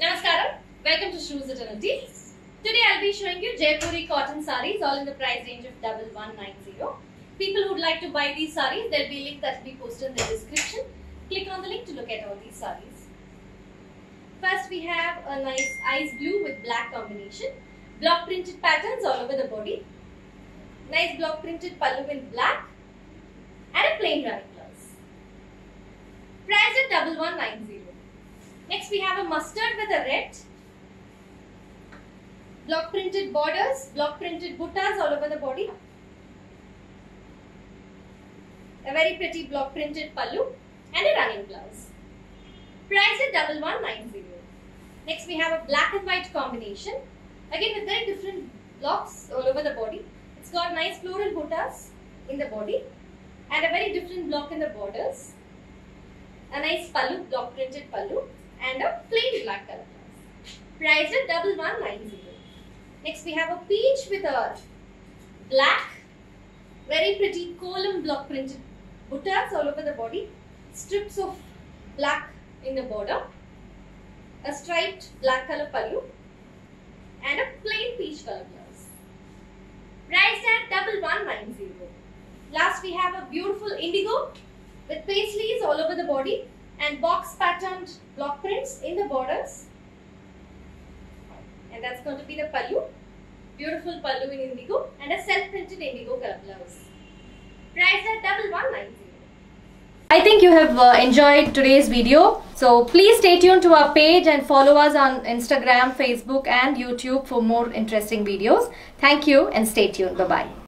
Namaskaram. Welcome to Shrus Eternity. Today I'll be showing you Jaipuri cotton sarees all in the price range of double one nine zero. People who'd like to buy these sarees, there'll be a link that will be posted in the description. Click on the link to look at all these sarees. First we have a nice ice blue with black combination. Block printed patterns all over the body. Nice block printed pallu in black. Running blouse. Price at double one nine zero. Next we have a mustard with a red. Block printed borders, block printed buttas all over the body. A very pretty block printed pallu and a running blouse. Price at double one nine zero. Next we have a black and white combination. Again with very different blocks all over the body. It's got nice floral buttas in the body and a very different block in the borders. A nice pallu, block printed pallu and a plain black color blouse. Price at double one nine zero. Next we have a peach with a black, very pretty column block printed buttas all over the body, strips of black in the border, a striped black color pallu, and a plain peach color blouse. Priced at double one nine we have a beautiful indigo with paisleys all over the body and box patterned block prints in the borders. And that's going to be the pallu. Beautiful pallu in indigo and a self printed indigo color blouse. Price at double one nine zero. I think you have uh, enjoyed today's video. So please stay tuned to our page and follow us on Instagram, Facebook and YouTube for more interesting videos. Thank you and stay tuned. Bye-bye.